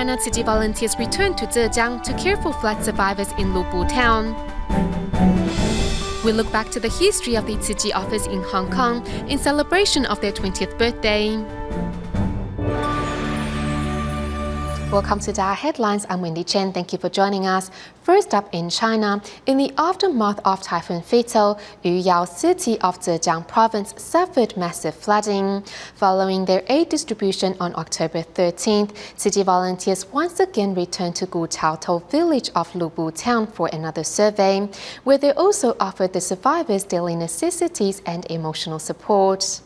China Chi volunteers returned to Zhejiang to care for flood survivors in Lubu town. We look back to the history of the Chi office in Hong Kong in celebration of their 20th birthday. Welcome to Da Ai Headlines. I'm Wendy Chen. Thank you for joining us. First up in China, in the aftermath of Typhoon Fitow, Yuyao city of Zhejiang province suffered massive flooding. Following their aid distribution on October 13th, Tzu Chi volunteers once again returned to Guqiaotou village of Lubu town for another survey, where they also offered the survivors daily necessities and emotional support.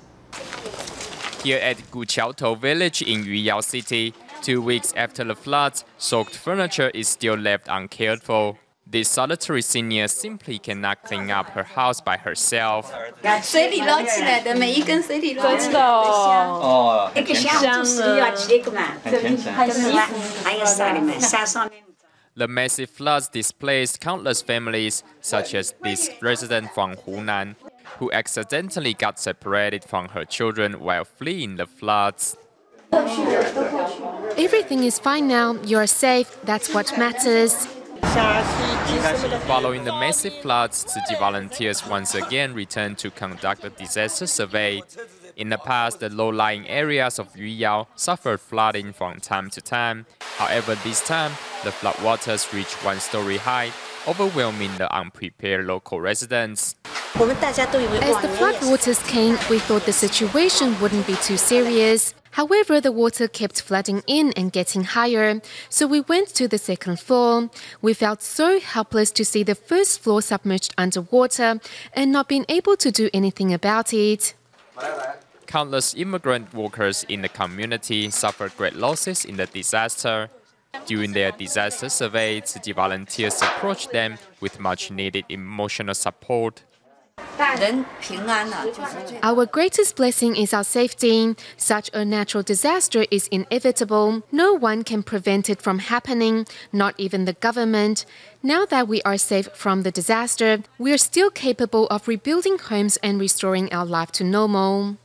Here at Guqiaotou village in Yuyao city, Two weeks after the floods, soaked furniture is still left uncared for. This solitary senior simply cannot clean up her house by herself. Oh, the massive floods displaced countless families, such as this resident from Hunan, who accidentally got separated from her children while fleeing the floods. Everything is fine now. You're safe. That's what matters. Following the massive floods, Chi volunteers once again returned to conduct a disaster survey. In the past, the low-lying areas of Yuyao suffered flooding from time to time. However, this time, the floodwaters reached one story high, overwhelming the unprepared local residents. As the floodwaters came, we thought the situation wouldn't be too serious. However, the water kept flooding in and getting higher, so we went to the second floor. We felt so helpless to see the first floor submerged underwater and not being able to do anything about it. Countless immigrant workers in the community suffered great losses in the disaster. During their disaster survey, Tzu Chi volunteers approached them with much needed emotional support. Our greatest blessing is our safety. Such a natural disaster is inevitable. No one can prevent it from happening, not even the government. Now that we are safe from the disaster, we are still capable of rebuilding homes and restoring our life to normal.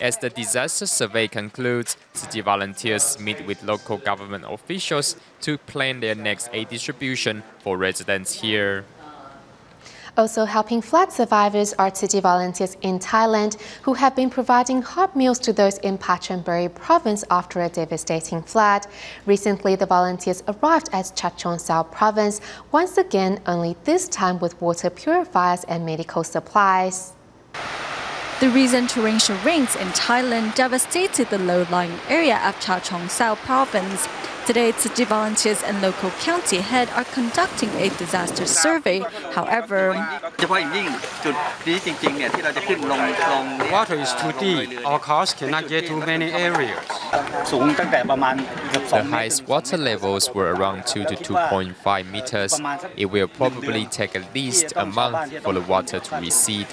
As the disaster survey concludes, Tzu Chi volunteers meet with local government officials to plan their next aid distribution for residents here. Also helping flood survivors are Tzu Chi volunteers in Thailand who have been providing hot meals to those in Prachinburi province after a devastating flood. Recently, the volunteers arrived at Chachoengsao province, once again only this time with water purifiers and medical supplies. The recent torrential rains in Thailand devastated the low-lying area of Chachoengsao province. Today, Tzu Chi volunteers and local county head are conducting a disaster survey. However, water is too deep. Our cars cannot get to many areas. The highest water levels were around 2 to 2.5 meters. It will probably take at least a month for the water to recede.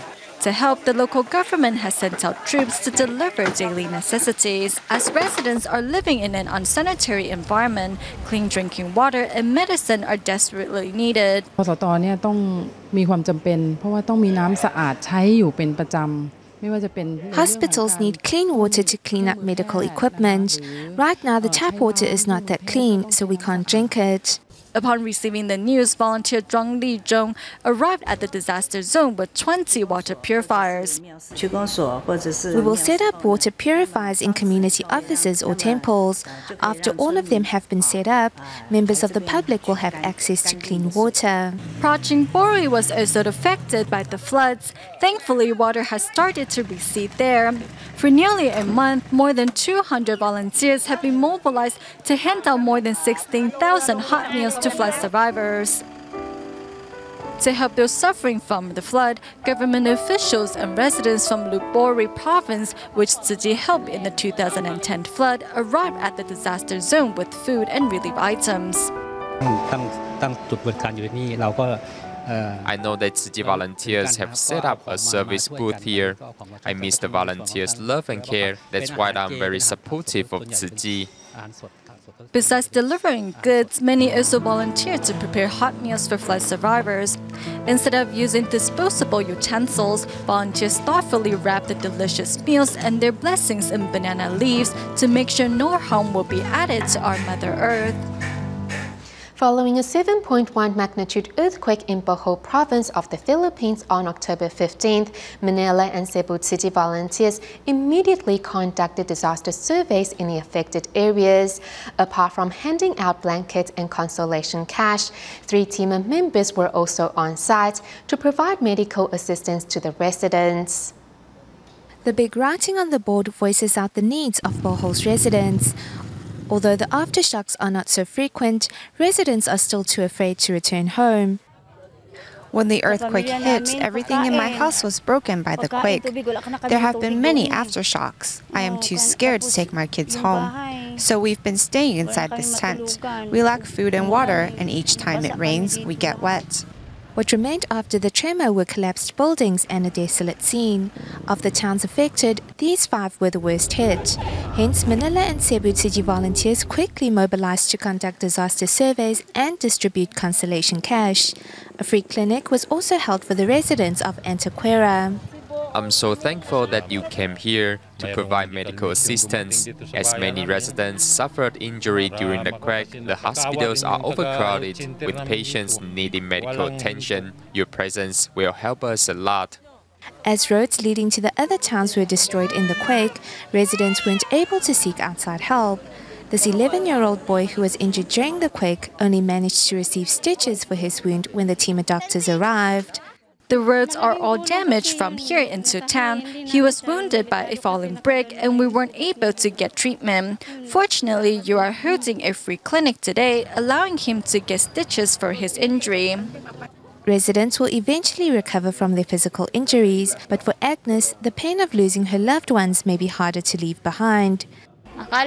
To help, the local government has sent out troops to deliver daily necessities. As residents are living in an unsanitary environment, clean drinking water and medicine are desperately needed. พสตเนี่ยต้องมีความจำเป็น เพราะว่าต้องมีน้ำสะอาดใช้อยู่เป็นประจำ Hospitals need clean water to clean up medical equipment. Right now, the tap water is not that clean, so we can't drink it. Upon receiving the news, volunteer Zhuang Lijong arrived at the disaster zone with 20 water purifiers. We will set up water purifiers in community offices or temples. After all of them have been set up, members of the public will have access to clean water. Prachinburi was also affected by the floods. Thankfully, water has started to recede there. For nearly a month, more than 200 volunteers have been mobilized to hand out more than 16,000 hot meals to flood survivors. To help those suffering from the flood, government officials and residents from Lopburi province, which Tzu Chi helped in the 2010 flood, arrived at the disaster zone with food and relief items. I know that Chi volunteers have set up a service booth here. I miss the volunteers' love and care. That's why I'm very supportive of Tzu Chi. Besides delivering goods, many also volunteer to prepare hot meals for flood survivors. Instead of using disposable utensils, volunteers thoughtfully wrap the delicious meals and their blessings in banana leaves to make sure no harm will be added to our Mother Earth. Following a 7.1 magnitude earthquake in Bohol province of the Philippines on October 15th, Manila and Cebu City volunteers immediately conducted disaster surveys in the affected areas. Apart from handing out blankets and consolation cash, three team members were also on site to provide medical assistance to the residents. The big writing on the board voices out the needs of Bohol's residents. Although the aftershocks are not so frequent, residents are still too afraid to return home. When the earthquake hit, everything in my house was broken by the quake. There have been many aftershocks. I am too scared to take my kids home. So we've been staying inside this tent. We lack food and water, and each time it rains, we get wet. What remained after the tremor were collapsed buildings and a desolate scene. Of the towns affected, these five were the worst hit. Hence, Manila and Cebu City volunteers quickly mobilized to conduct disaster surveys and distribute consolation cash. A free clinic was also held for the residents of Antequera. I'm so thankful that you came here to provide medical assistance. As many residents suffered injury during the quake, the hospitals are overcrowded with patients needing medical attention. Your presence will help us a lot. As roads leading to the other towns were destroyed in the quake, residents weren't able to seek outside help. This 11 year old boy who was injured during the quake only managed to receive stitches for his wound when the team of doctors arrived. The roads are all damaged from here into town. He was wounded by a falling brick and we weren't able to get treatment. Fortunately, you are holding a free clinic today, allowing him to get stitches for his injury. Residents will eventually recover from their physical injuries, but for Agnes, the pain of losing her loved ones may be harder to leave behind. I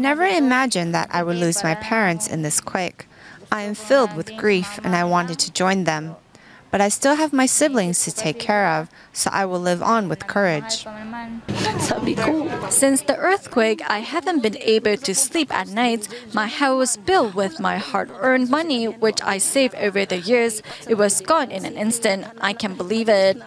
never imagined that I would lose my parents in this quake. I am filled with grief and I wanted to join them but I still have my siblings to take care of, so I will live on with courage. Since the earthquake, I haven't been able to sleep at night. My house was built with my hard earned money, which I saved over the years. It was gone in an instant. I can't believe it.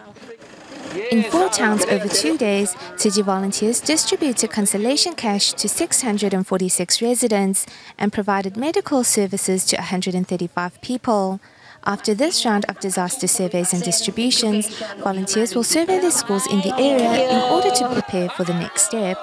In four towns over two days, Tzu Chi volunteers distributed consolation cash to 646 residents and provided medical services to 135 people. After this round of disaster surveys and distributions, volunteers will survey the schools in the area in order to prepare for the next step.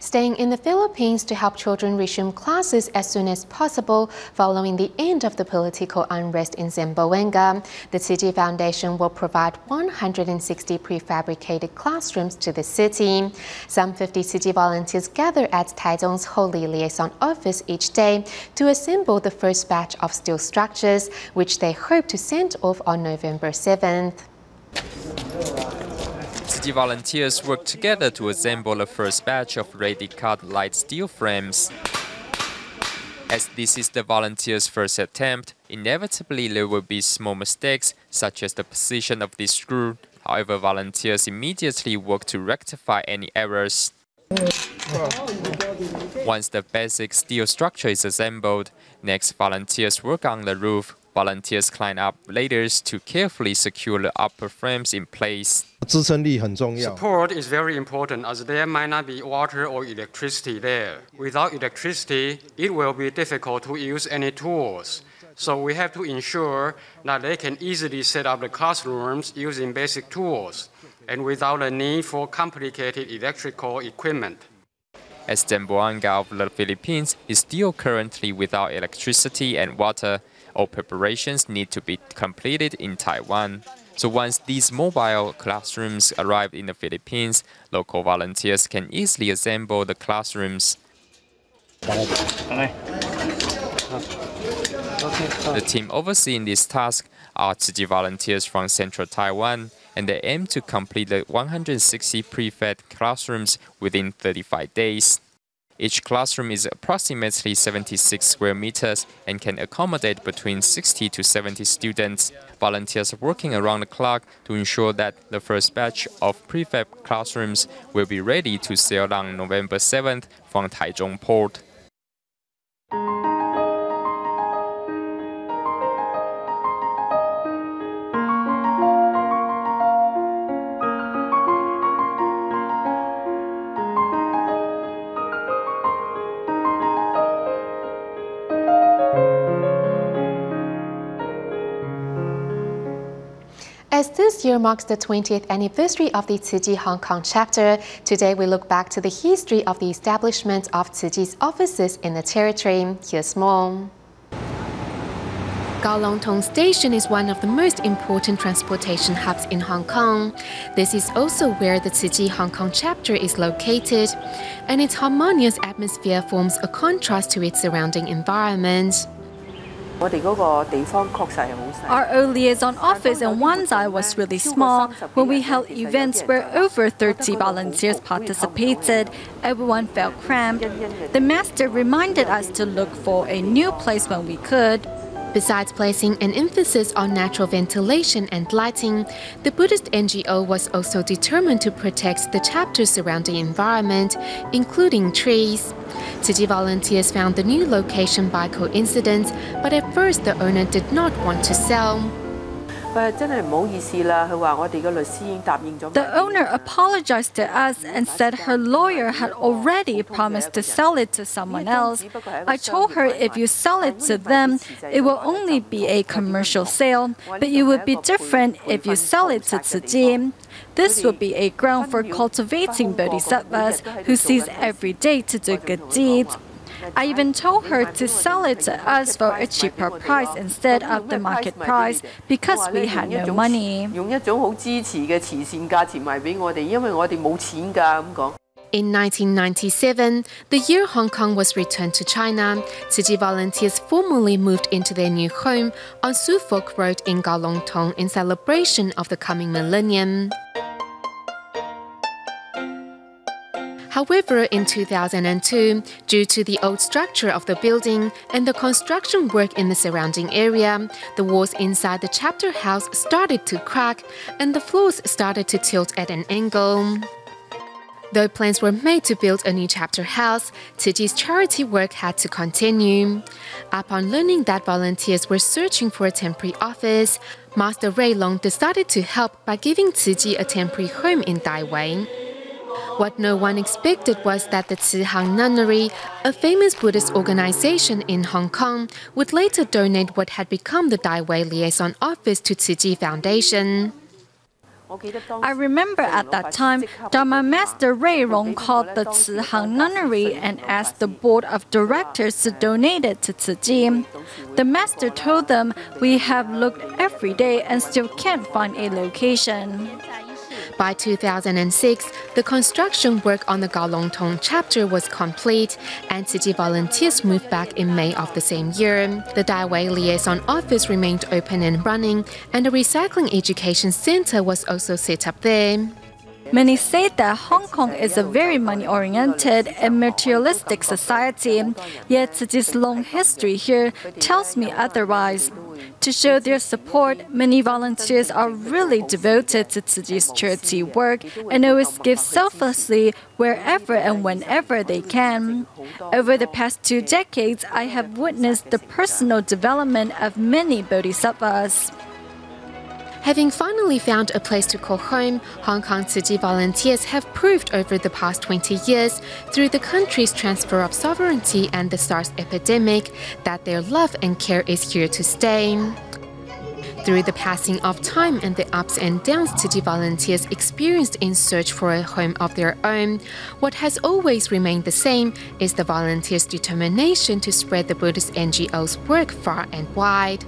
Staying in the Philippines to help children resume classes as soon as possible following the end of the political unrest in Zamboanga. The Tzu Chi Foundation will provide 160 prefabricated classrooms to the Tzu Chi. Some 50 city volunteers gather at Taichung's Holy Liaison office each day to assemble the first batch of steel structures, which they hope to send off on November 7th. Tzu Chi volunteers worked together to assemble the first batch of ready-cut light steel frames. As this is the volunteers' first attempt, inevitably there will be small mistakes, such as the position of the screw. However, volunteers immediately work to rectify any errors. Once the basic steel structure is assembled, next volunteers work on the roof, Volunteers climb up ladders to carefully secure the upper frames in place. Support is very important as there might not be water or electricity there. Without electricity, it will be difficult to use any tools. So we have to ensure that they can easily set up the classrooms using basic tools and without a need for complicated electrical equipment. As Zamboanga of the Philippines is still currently without electricity and water, all preparations need to be completed in Taiwan. So once these mobile classrooms arrive in the Philippines, local volunteers can easily assemble the classrooms. The team overseeing this task are Tzu Chi volunteers from central Taiwan, and they aim to complete the 160 prefab classrooms within 35 days. Each classroom is approximately 76 square meters and can accommodate between 60 to 70 students. Volunteers working around the clock to ensure that the first batch of prefab classrooms will be ready to sail on November 7th from Taichung Port. As this year marks the 20th anniversary of the Chi Hong Kong chapter, today we look back to the history of the establishment of Chi's offices in the territory. Here's more. Tong Station is one of the most important transportation hubs in Hong Kong. This is also where the Chi Hong Kong chapter is located, and its harmonious atmosphere forms a contrast to its surrounding environment. Our old liaison office in Wan Chai was really small. When we held events where over 30 volunteers participated, everyone felt cramped. The master reminded us to look for a new place when we could. Besides placing an emphasis on natural ventilation and lighting, the Buddhist NGO was also determined to protect the chapter's surrounding environment, including trees. Tzu Chi volunteers found the new location by coincidence, but at first the owner did not want to sell. The owner apologized to us and said her lawyer had already promised to sell it to someone else. I told her if you sell it to them, it will only be a commercial sale, but it would be different if you sell it to Tzu This would be a ground for cultivating bodhisattvas who sees every day to do good deeds. I even told her to sell it to us for a cheaper price instead of the market price because we had no money. In 1997, the year Hong Kong was returned to China, Tzu Chi volunteers formally moved into their new home on Su Fok Road in Tong in celebration of the coming millennium. However, in 2002, due to the old structure of the building and the construction work in the surrounding area, the walls inside the chapter house started to crack and the floors started to tilt at an angle. Though plans were made to build a new chapter house, Tzu charity work had to continue. Upon learning that volunteers were searching for a temporary office, Master Ray Long decided to help by giving Tzu a temporary home in Tai Wai. What no one expected was that the Tzu Hang Nunnery, a famous Buddhist organization in Hong Kong, would later donate what had become the Tai Wai Liaison Office to Tzu Foundation. I remember at that time, Dharma Master Ray Rong called the Tzu Hang Nunnery and asked the board of directors to donate it to Tzu The master told them, We have looked every day and still can't find a location. By 2006, the construction work on the Tong chapter was complete, and Tzu Chi volunteers moved back in May of the same year. The Tai Wai Liaison Office remained open and running, and a recycling education center was also set up there. Many say that Hong Kong is a very money oriented and materialistic society, yet this long history here tells me otherwise. To show their support, many volunteers are really devoted to Tzu Chi's charity work and always give selflessly wherever and whenever they can. Over the past two decades, I have witnessed the personal development of many bodhisattvas. Having finally found a place to call home, Hong Kong Tzu Chi volunteers have proved over the past 20 years, through the country's transfer of sovereignty and the SARS epidemic, that their love and care is here to stay. Through the passing of time and the ups and downs Tzu Chi volunteers experienced in search for a home of their own, what has always remained the same is the volunteers' determination to spread the Buddhist NGO's work far and wide.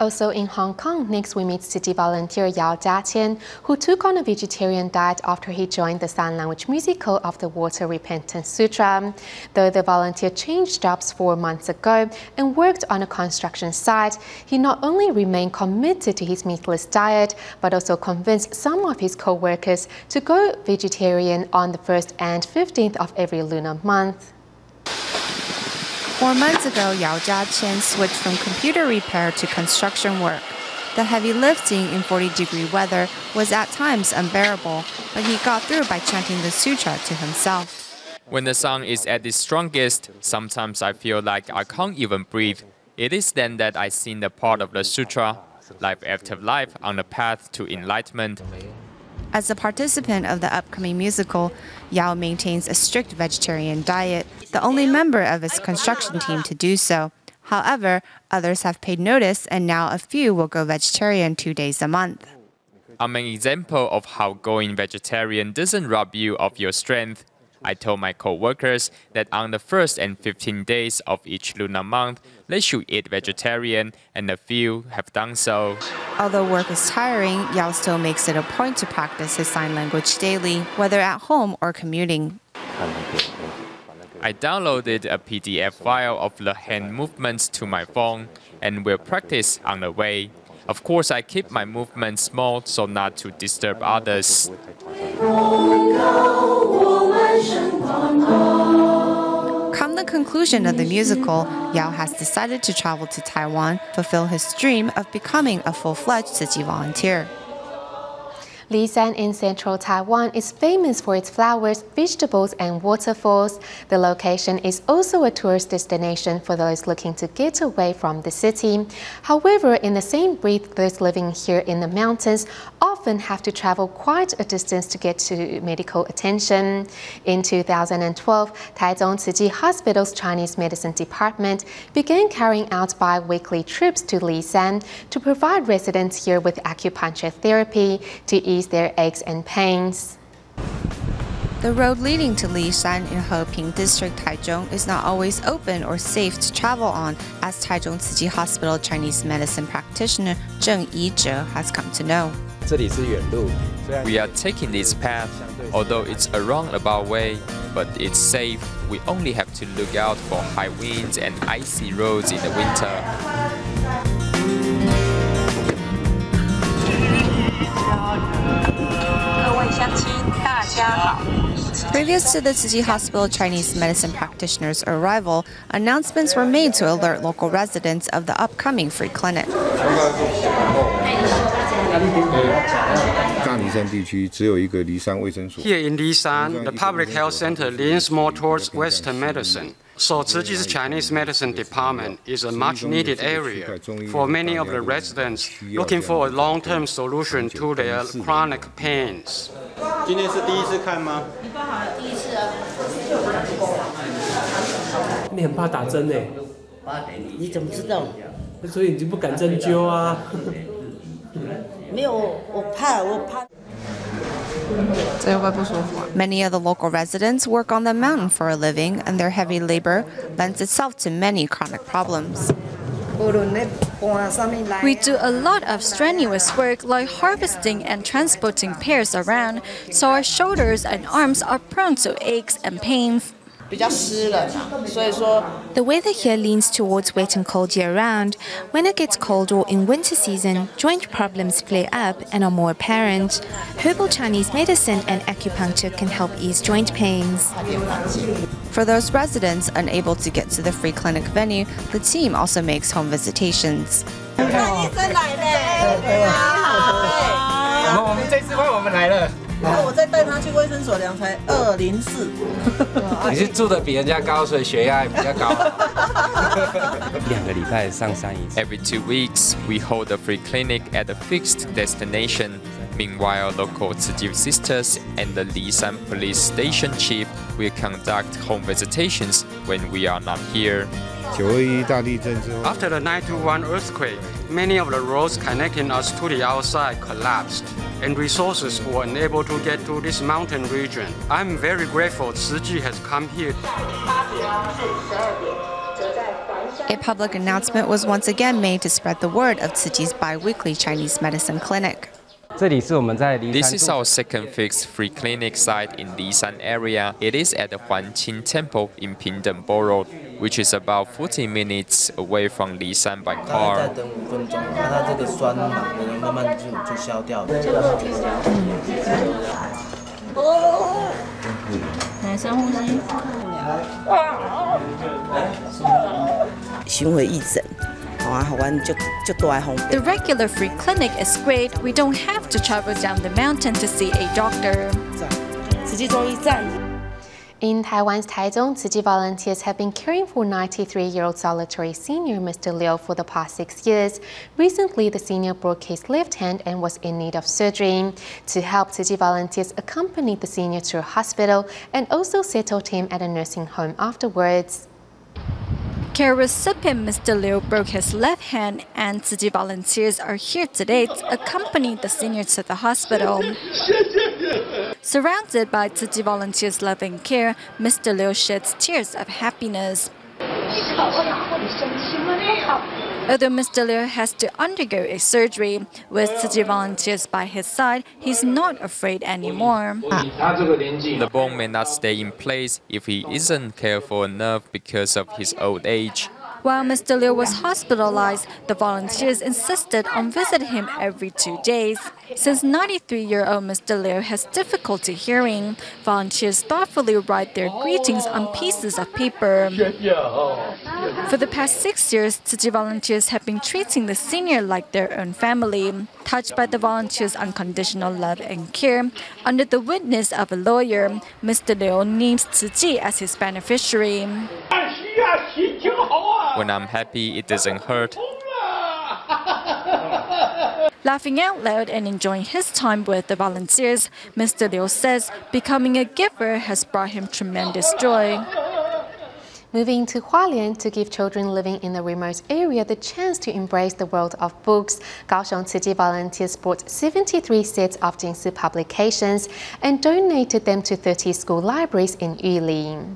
Also in Hong Kong, next we meet Tzu Chi volunteer Yao Jiaqian, who took on a vegetarian diet after he joined the sign language musical of the Water Repentance Sutra. Though the volunteer changed jobs four months ago and worked on a construction site, he not only remained committed to his meatless diet, but also convinced some of his co-workers to go vegetarian on the 1st and 15th of every lunar month. Four months ago, Yao Jiaqian switched from computer repair to construction work. The heavy lifting in 40 degree weather was at times unbearable, but he got through by chanting the sutra to himself. When the sun is at its strongest, sometimes I feel like I can't even breathe. It is then that I sing the part of the sutra, life after life on the path to enlightenment. As a participant of the upcoming musical, Yao maintains a strict vegetarian diet, the only member of his construction team to do so. However, others have paid notice and now a few will go vegetarian two days a month. I'm an example of how going vegetarian doesn't rob you of your strength. I told my co-workers that on the first and 15 days of each lunar month, they should eat vegetarian, and a few have done so. Although work is tiring, Yao still makes it a point to practice his sign language daily, whether at home or commuting. I downloaded a PDF file of the hand movements to my phone and will practice on the way. Of course, I keep my movements small so not to disturb others. Oh conclusion of the musical, Yao has decided to travel to Taiwan, fulfill his dream of becoming a full-fledged Tzu Chi volunteer. Lishan in central Taiwan is famous for its flowers, vegetables, and waterfalls. The location is also a tourist destination for those looking to get away from the city. However, in the same breath, those living here in the mountains often have to travel quite a distance to get to medical attention. In 2012, Taichung Chi Hospital's Chinese Medicine Department began carrying out bi-weekly trips to Lishan to provide residents here with acupuncture therapy to ease ease their aches and pains. The road leading to Lishan in Heping District, Taichung is not always open or safe to travel on, as Taichung Tzu Chi Hospital Chinese medicine practitioner Zheng Yizhe has come to know. We are taking this path, although it's a roundabout way, but it's safe. We only have to look out for high winds and icy roads in the winter. Previous to the Chi Hospital Chinese medicine practitioner's arrival, announcements were made to alert local residents of the upcoming free clinic. Here in Lishan, the public health center leans more towards Western medicine. Tzu Chi's Chinese Medicine Department is a much needed area for many of the residents looking for a long term solution to their chronic pains. 今天是第一次看吗？你爸好像第一次啊。你很怕打针呢、欸？你怎么知道？所以你就不敢针灸啊？没有，我怕，我怕。Many of the local residents work on the mountain for a living, and their heavy labor lends itself to many chronic problems. We do a lot of strenuous work like harvesting and transporting pears around, so our shoulders and arms are prone to aches and pains. The weather here leans towards wet and cold year round. When it gets cold or in winter season, joint problems flare up and are more apparent. Herbal Chinese medicine and acupuncture can help ease joint pains. For those residents unable to get to the free clinic venue, the team also makes home visitations. Every two weeks, we hold a free clinic at a fixed destination. Meanwhile, local Tzu Chi sisters and the Lishan police station chief will conduct home visitations when we are not here. After the 921 earthquake, many of the roads connecting us to the outside collapsed, and resources were unable to get to this mountain region. I'm very grateful Tzu Chi has come here. A public announcement was once again made to spread the word of Tzu Chi's bi-weekly Chinese medicine clinic. This is our second fixed free clinic site in Lishan area. It is at the Huanqing Temple in Pingdeng Borough, which is about 40 minutes away from Lishan by car. The regular free clinic is great. We don't have to travel down the mountain to see a doctor. In Taiwan's Taichung, Tzu Chi volunteers have been caring for 93-year-old solitary senior Mr. Liu for the past six years. Recently, the senior broke his left hand and was in need of surgery. To help, Tzu Chi volunteers accompanied the senior to a hospital and also settled him at a nursing home afterwards. Care recipient Mr. Liu broke his left hand and Tzu Chi volunteers are here today to accompany the senior to the hospital. Surrounded by Tzu Chi volunteers' loving care, Mr. Liu sheds tears of happiness. Although Mr. Liu has to undergo a surgery, with Tzu Chi volunteers by his side, he's not afraid anymore. The bone may not stay in place if he isn't careful enough because of his old age. While Mr. Liu was hospitalized, the volunteers insisted on visiting him every two days. Since 93-year-old Mr. Liu has difficulty hearing, volunteers thoughtfully write their greetings on pieces of paper. For the past six years, Chi volunteers have been treating the senior like their own family. Touched by the volunteers' unconditional love and care, under the witness of a lawyer, Mr. Liu names Chi as his beneficiary. When I'm happy, it doesn't hurt. Laughing out loud and enjoying his time with the volunteers, Mr. Liu says becoming a giver has brought him tremendous joy. Moving to Hualien to give children living in the remote area the chance to embrace the world of books, Kaohsiung Tzu Chi volunteers bought 73 sets of Jingsi publications and donated them to 30 school libraries in Yuli.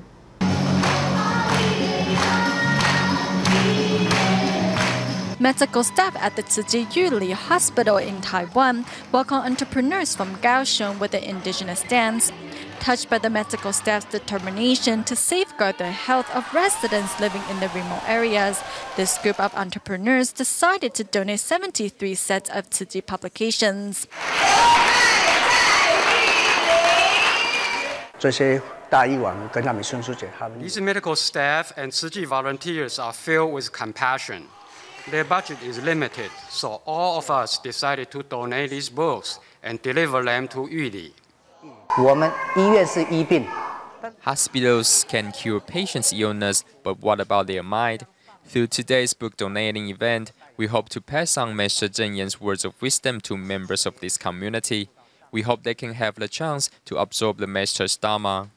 Medical staff at the Tzu Chi Yuli Hospital in Taiwan welcome entrepreneurs from Kaohsiung with the indigenous dance. Touched by the medical staff's determination to safeguard the health of residents living in the remote areas, this group of entrepreneurs decided to donate 73 sets of Tzu Chi publications. These medical staff and Tzu Chi volunteers are filled with compassion. Their budget is limited, so all of us decided to donate these books and deliver them to Yuli. Hospitals can cure patients' illness, but what about their mind? Through today's book donating event, we hope to pass on Master Zheng Yan's words of wisdom to members of this community. We hope they can have the chance to absorb the Master's Dharma.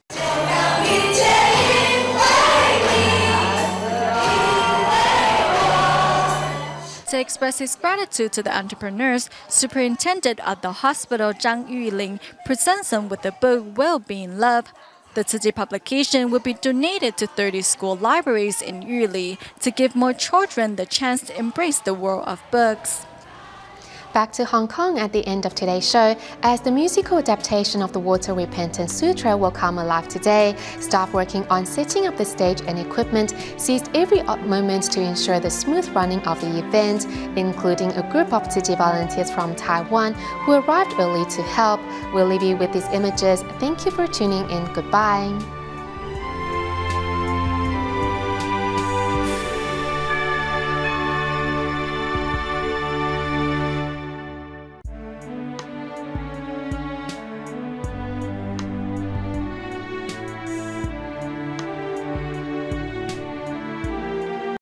To express his gratitude to the entrepreneurs, Superintendent of the hospital Zhang Yuling presents them with the book Well Being Love. The Chi publication will be donated to 30 school libraries in Yuli to give more children the chance to embrace the world of books back to Hong Kong at the end of today's show as the musical adaptation of the Water Repentance Sutra will come alive today. Staff working on setting up the stage and equipment seized every moment to ensure the smooth running of the event, including a group of Chi volunteers from Taiwan who arrived early to help. We'll leave you with these images. Thank you for tuning in. Goodbye.